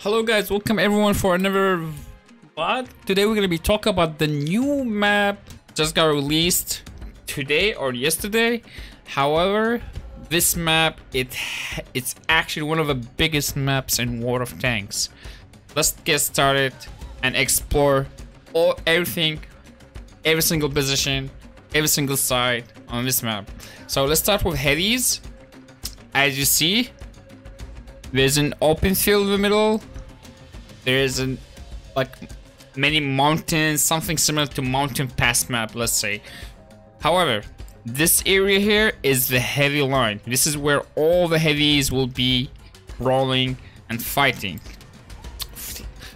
Hello guys, welcome everyone for another VOD. Today we're gonna be talking about the new map just got released today or yesterday. However, this map it it's actually one of the biggest maps in World of Tanks. Let's get started and explore all everything, every single position, every single side on this map. So let's start with heavies. As you see, there's an open field in the middle. There's an like many mountains, something similar to mountain pass map, let's say. However, this area here is the heavy line. This is where all the heavies will be rolling and fighting.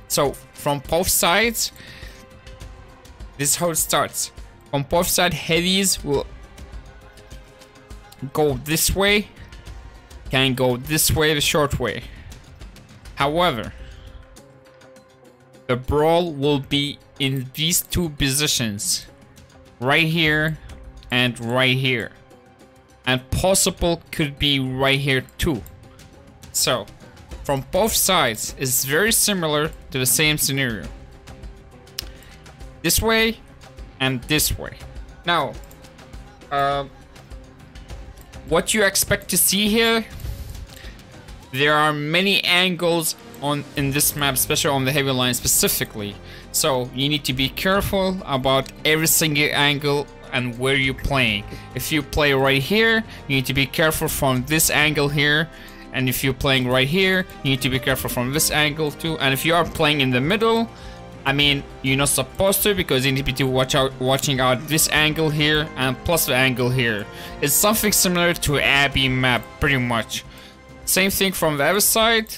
So from both sides, this is how it starts. On both side, heavies will go this way can go this way the short way. However, the brawl will be in these two positions. Right here and right here. And possible could be right here too. So, from both sides, it's very similar to the same scenario. This way and this way. Now, uh, what you expect to see here there are many angles on in this map, especially on the heavy line specifically. So you need to be careful about every single angle and where you're playing. If you play right here, you need to be careful from this angle here. And if you're playing right here, you need to be careful from this angle too. And if you are playing in the middle, I mean, you're not supposed to because you need to watch out, watching out this angle here and plus the angle here. It's something similar to Abbey map, pretty much. Same thing from the other side.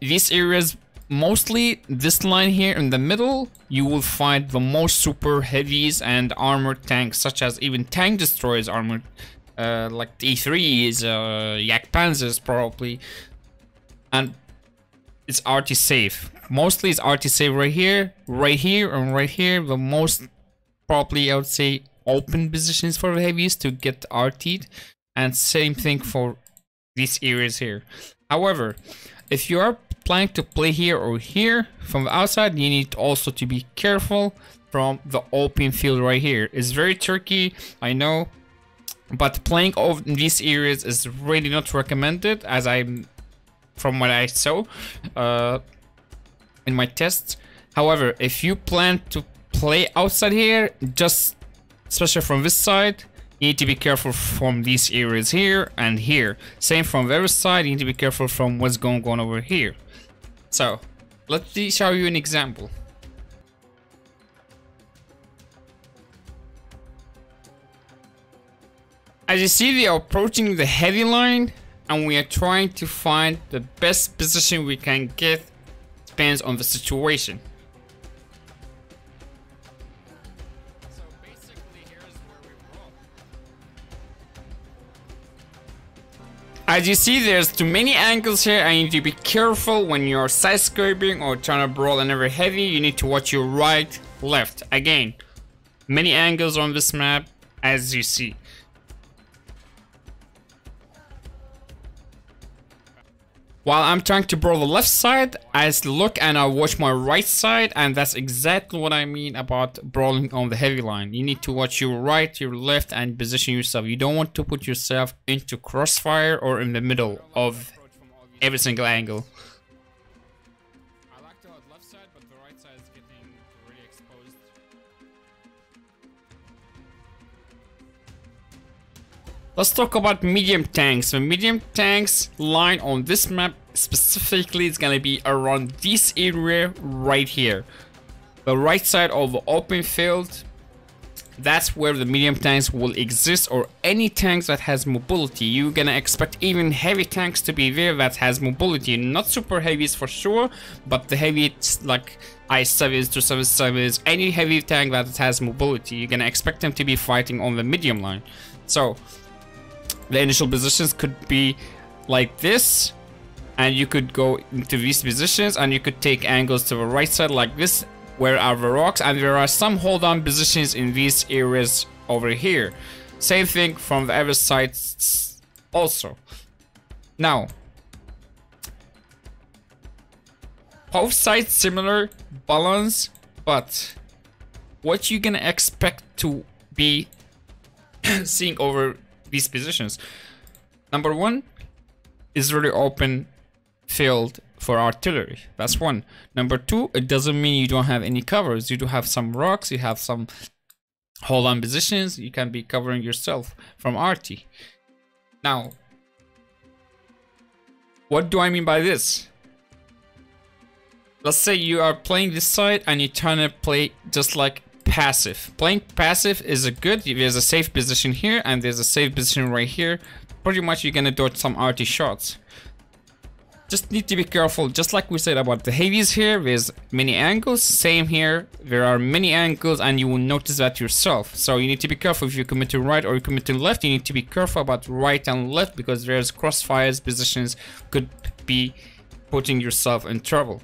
These areas, mostly this line here in the middle, you will find the most super heavies and armored tanks, such as even tank destroyers armored, uh, like E3s, uh, Jagdpanzers probably. And it's arty safe. Mostly it's arty safe right here, right here, and right here. The most probably I would say open positions for the heavies to get arty'd. And same thing for these areas here. However, if you are planning to play here or here from the outside, you need also to be careful from the open field right here. It's very tricky, I know, but playing of these areas is really not recommended as I'm from what I saw uh, in my tests. However, if you plan to play outside here, just especially from this side, need to be careful from these areas here and here. Same from the other side, you need to be careful from what's going on over here. So, let me show you an example. As you see, we are approaching the heavy line and we are trying to find the best position we can get depends on the situation. As you see, there's too many angles here. I need to be careful when you're side scraping or trying to brawl another heavy. You need to watch your right, left. Again, many angles on this map, as you see. While I'm trying to brawl the left side, I look and I watch my right side and that's exactly what I mean about brawling on the heavy line. You need to watch your right, your left and position yourself. You don't want to put yourself into crossfire or in the middle of every single angle. Let's talk about medium tanks. The medium tanks line on this map specifically is gonna be around this area right here. The right side of the open field. That's where the medium tanks will exist or any tanks that has mobility. You're gonna expect even heavy tanks to be there that has mobility. Not super heavies for sure, but the heavy like I-7s, 277s, any heavy tank that has mobility, you're gonna expect them to be fighting on the medium line. So the initial positions could be like this and you could go into these positions and you could take angles to the right side like this where are the rocks and there are some hold on positions in these areas over here. Same thing from the other sides also. Now Both sides similar balance, but what you gonna expect to be seeing over these positions? Number one is really open field for artillery. That's one. Number two, it doesn't mean you don't have any covers. You do have some rocks, you have some hold on positions, you can be covering yourself from arty. Now, what do I mean by this? Let's say you are playing this side and you're trying to play just like passive. Playing passive is a good, there's a safe position here and there's a safe position right here. Pretty much you're gonna dodge some arty shots just need to be careful just like we said about the heavies here there's many angles same here there are many angles and you will notice that yourself so you need to be careful if you commit to right or you commit to left you need to be careful about right and left because there's crossfires positions could be putting yourself in trouble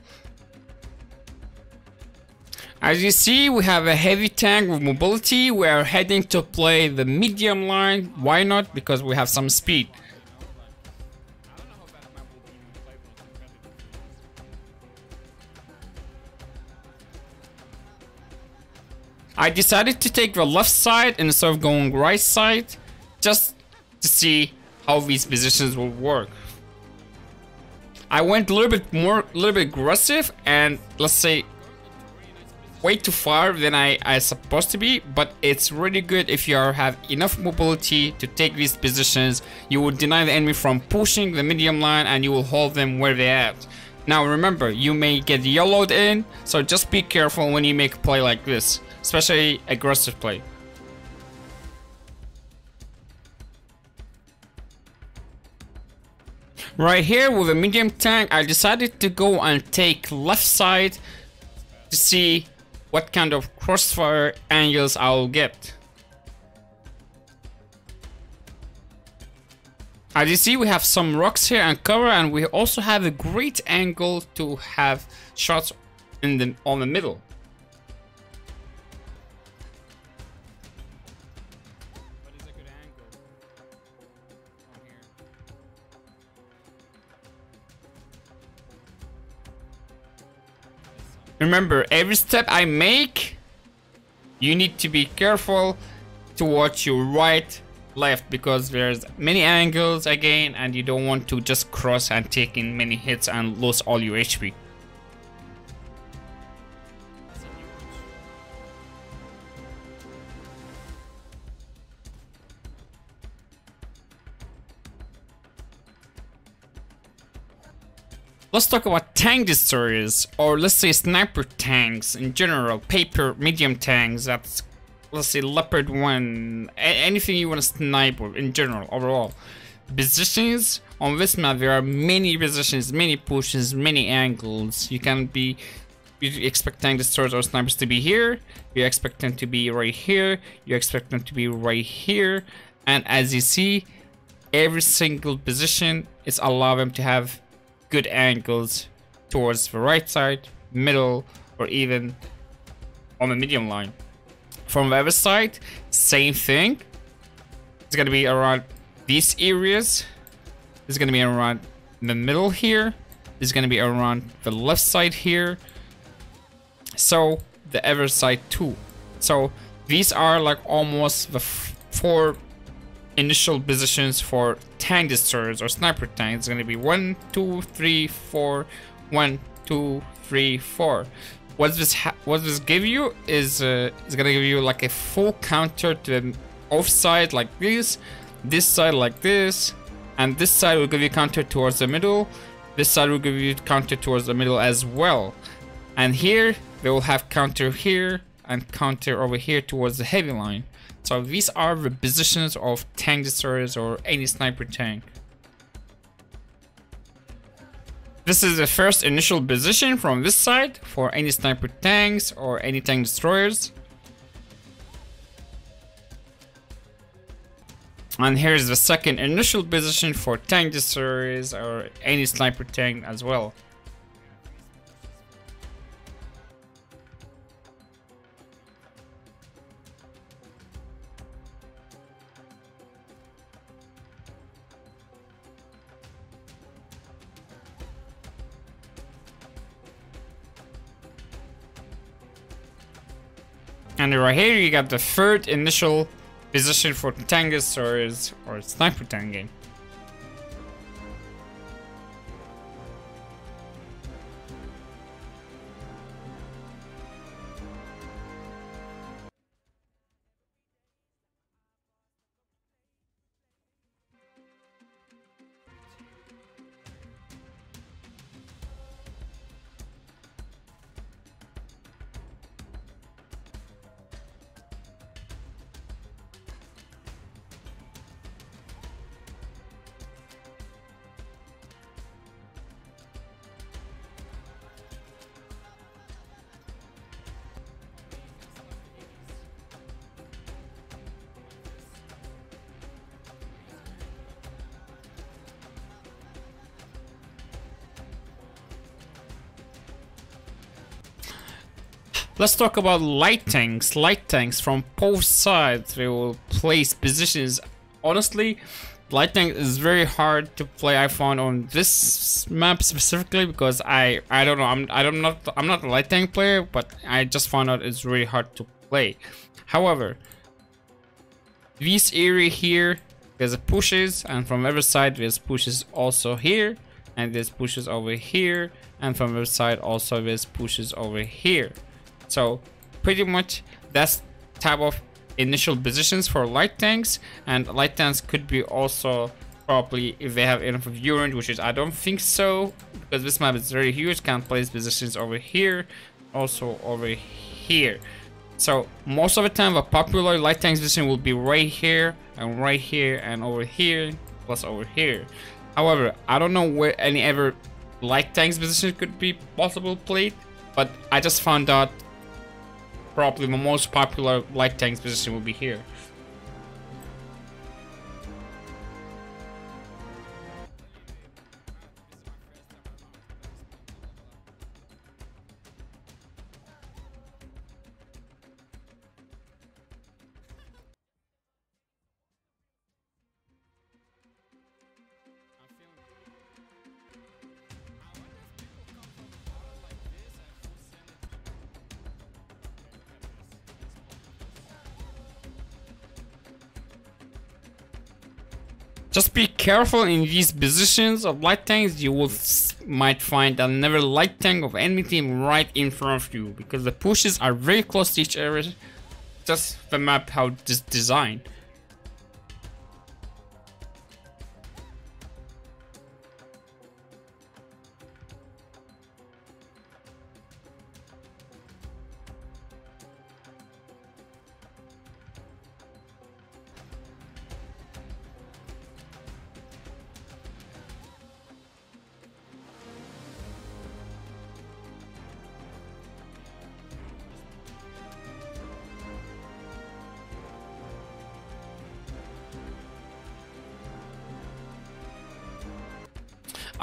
as you see, we have a heavy tank with mobility. We are heading to play the medium line. Why not? Because we have some speed. I decided to take the left side instead of going right side just to see how these positions will work. I went a little bit more, a little bit aggressive and let's say way too far than I, I supposed to be, but it's really good if you are, have enough mobility to take these positions. You will deny the enemy from pushing the medium line and you will hold them where they're at. Now remember, you may get yellowed in, so just be careful when you make a play like this especially aggressive play. Right here with a medium tank, I decided to go and take left side to see what kind of crossfire angles I'll get. As you see, we have some rocks here and cover, and we also have a great angle to have shots in the on the middle. Remember, every step I make, you need to be careful to watch your right, left, because there's many angles again, and you don't want to just cross and take in many hits and lose all your HP. Let's talk about tank destroyers, or let's say sniper tanks in general, paper medium tanks, that's, let's say Leopard 1, anything you want to snipe in general, overall. Positions, on this map there are many positions, many pushes, many angles. You can be, you expect tank destroyers or snipers to be here, you expect them to be right here, you expect them to be right here, and as you see, every single position is allow them to have good angles towards the right side, middle, or even on the medium line. From the other side, same thing. It's gonna be around these areas. It's gonna be around the middle here. It's gonna be around the left side here. So the other side too. So these are like almost the four initial positions for tank destroyers or sniper tanks is going to be one, two, three, four, one, two, three, four. What this what this give you is uh, going to give you like a full counter to the offside like this, this side like this, and this side will give you counter towards the middle. This side will give you counter towards the middle as well. And here they will have counter here and counter over here towards the heavy line. So these are the positions of tank destroyers or any sniper tank. This is the first initial position from this side for any sniper tanks or any tank destroyers. And here's the second initial position for tank destroyers or any sniper tank as well. And right here. You got the third initial position for Tangus or or Sniper Tank Let's talk about light tanks. Light tanks from both sides. They will place positions. Honestly, light tank is very hard to play. I found on this map specifically because I I don't know. I'm I don't not I'm not a light tank player, but I just found out it's really hard to play. However, this area here there's pushes, and from every side there's pushes also here, and there's pushes over here, and from every side also there's pushes over here. So pretty much that's type of initial positions for light tanks. And light tanks could be also probably if they have enough of urine which is I don't think so because this map is very huge. Can place positions over here also over here. So most of the time the popular light tanks position will be right here and right here and over here plus over here. However I don't know where any ever light tanks position could be possible played but I just found out probably the most popular light tanks position will be here. Just be careful in these positions of light tanks. You will might find another light tank of enemy team right in front of you because the pushes are very close to each other. Just the map how it's designed.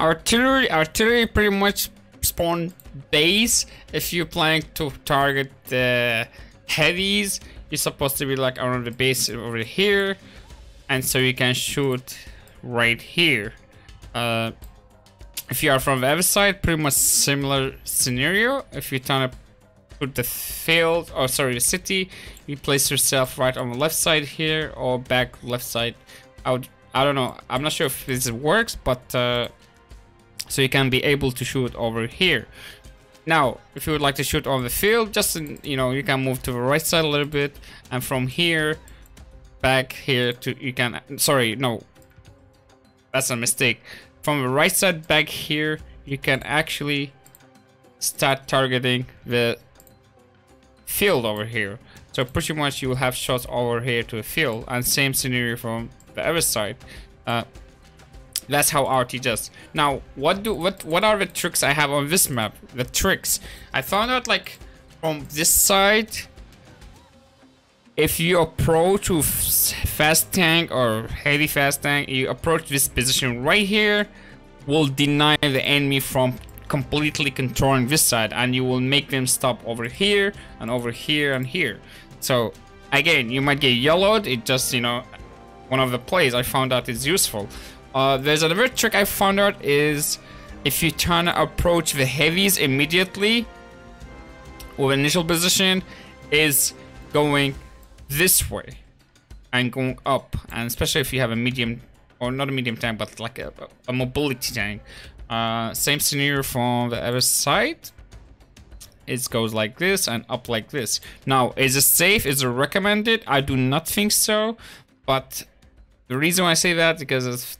Artillery, artillery pretty much spawn base. If you're planning to target the heavies, you're supposed to be like around the base over here. And so you can shoot right here. Uh, if you are from the other side, pretty much similar scenario. If you're trying to put the field, or oh, sorry, the city, you place yourself right on the left side here or back left side. I would, I don't know. I'm not sure if this works, but uh, so you can be able to shoot over here. Now if you would like to shoot on the field just you know you can move to the right side a little bit and from here back here to you can sorry no. That's a mistake. From the right side back here you can actually start targeting the field over here. So pretty much you will have shots over here to the field and same scenario from the other side. Uh, that's how arty does. Now, what do what what are the tricks I have on this map? The tricks. I found out like from this side if you approach with fast tank or heavy fast tank, you approach this position right here, will deny the enemy from completely controlling this side and you will make them stop over here and over here and here. So again, you might get yellowed, it just, you know, one of the plays I found out is useful. Uh, there's another trick I found out is if you try to approach the heavies immediately with initial position is going this way and going up, and especially if you have a medium or not a medium tank, but like a, a mobility tank. Uh, same scenario from the other side. It goes like this and up like this. Now, is it safe? Is it recommended? I do not think so. But the reason why I say that because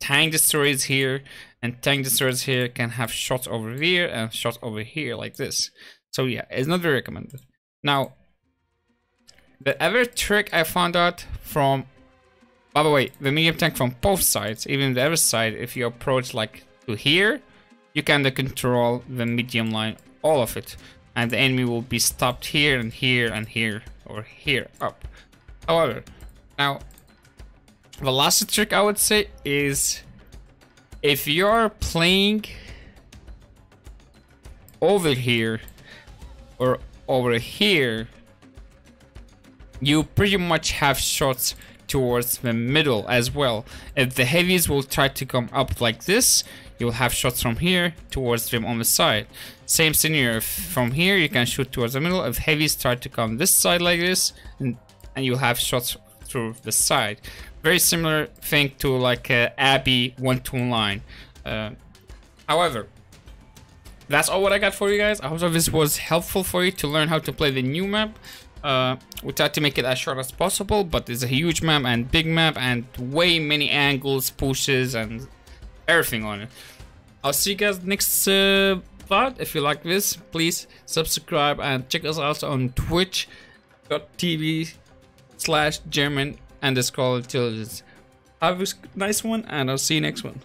tank destroyers here and tank destroyers here can have shots over here and shots over here like this. So yeah, it's not very recommended. Now, the other trick I found out from, by the way, the medium tank from both sides, even the other side, if you approach like to here, you can control the medium line, all of it. And the enemy will be stopped here and here and here, or here, up. However, now, the last trick I would say is if you're playing over here or over here, you pretty much have shots towards the middle as well. If the heavies will try to come up like this, you'll have shots from here towards them on the side. Same scenario, if from here you can shoot towards the middle. If heavies try to come this side like this, and, and you'll have shots through the side. Very similar thing to like a Abbey one-two line. Uh, however, that's all what I got for you guys. I hope this was helpful for you to learn how to play the new map. Uh, we tried to make it as short as possible, but it's a huge map and big map and way many angles, pushes, and everything on it. I'll see you guys next uh, VOD. If you like this, please subscribe and check us out on twitch.tv slash German underscore intelligence. Have a nice one and I'll see you next one.